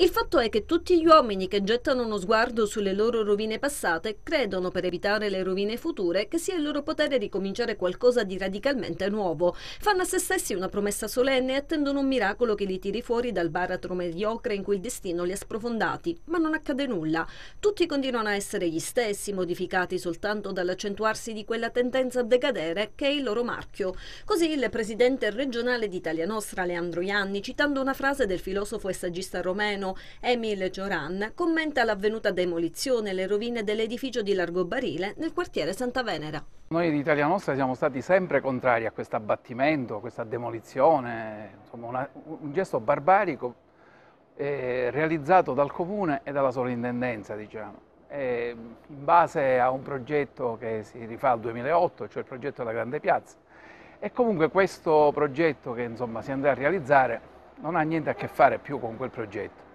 Il fatto è che tutti gli uomini che gettano uno sguardo sulle loro rovine passate credono per evitare le rovine future che sia il loro potere ricominciare qualcosa di radicalmente nuovo. Fanno a se stessi una promessa solenne e attendono un miracolo che li tiri fuori dal baratro mediocre in cui il destino li ha sprofondati, ma non accade nulla. Tutti continuano a essere gli stessi, modificati soltanto dall'accentuarsi di quella tendenza a decadere che è il loro marchio. Così il presidente regionale d'Italia Nostra, Leandro Ianni, citando una frase del filosofo e saggista romeno Emil Gioran, commenta l'avvenuta demolizione e le rovine dell'edificio di Largo Barile nel quartiere Santa Venera. Noi di Italia Nostra siamo stati sempre contrari a questo abbattimento, a questa demolizione, insomma una, un gesto barbarico eh, realizzato dal Comune e dalla sovrintendenza, diciamo. Eh, in base a un progetto che si rifà al 2008, cioè il progetto della Grande Piazza. E comunque questo progetto che insomma, si andrà a realizzare non ha niente a che fare più con quel progetto.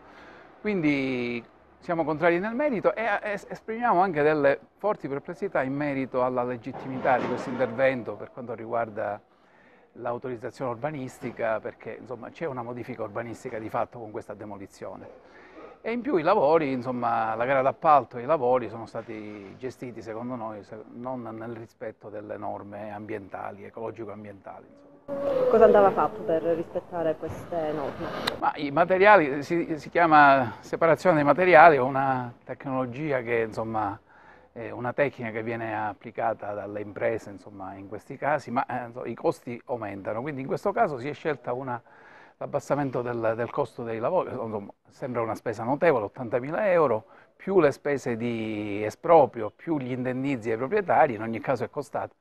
Quindi siamo contrari nel merito e esprimiamo anche delle forti perplessità in merito alla legittimità di questo intervento per quanto riguarda l'autorizzazione urbanistica, perché c'è una modifica urbanistica di fatto con questa demolizione. E in più i lavori, insomma, la gara d'appalto e i lavori sono stati gestiti, secondo noi, non nel rispetto delle norme ambientali, ecologico-ambientali. Cosa andava fatto per rispettare queste norme? Ma I materiali, si, si, chiama separazione dei materiali, è una tecnologia che insomma è una tecnica che viene applicata dalle imprese insomma, in questi casi, ma eh, i costi aumentano, quindi in questo caso si è scelta l'abbassamento del, del, costo dei lavori, insomma, sembra una spesa notevole, 80.000 euro, più le spese di esproprio, più gli indennizi ai proprietari, in ogni caso è costato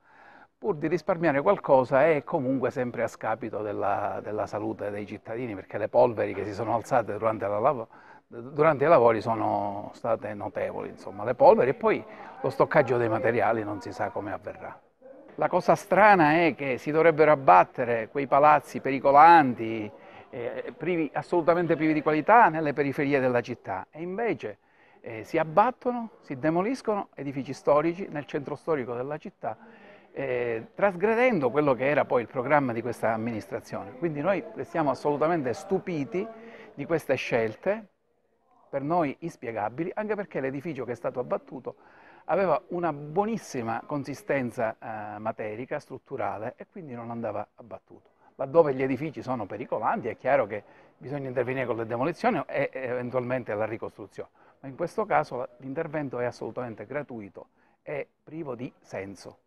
pur di risparmiare qualcosa è comunque sempre a scapito della, della, salute dei cittadini, perché le polveri che si sono alzate durante, la, durante i lavori sono state notevoli, insomma, le polveri e poi lo stoccaggio dei materiali non si sa come avverrà. La cosa strana è che si dovrebbero abbattere quei palazzi pericolanti, eh, privi, assolutamente privi di qualità nelle periferie della città e invece eh, si abbattono, si demoliscono edifici storici nel centro storico della città eh, trasgredendo quello che era poi il programma di questa amministrazione. Quindi noi restiamo assolutamente stupiti di queste scelte, per noi inspiegabili, anche perché l'edificio che è stato abbattuto aveva una buonissima consistenza eh, materica, strutturale e quindi non andava abbattuto. Laddove gli edifici sono pericolanti è chiaro che bisogna intervenire con le demolizioni e eventualmente la ricostruzione, ma in questo caso l'intervento è assolutamente gratuito e privo di senso.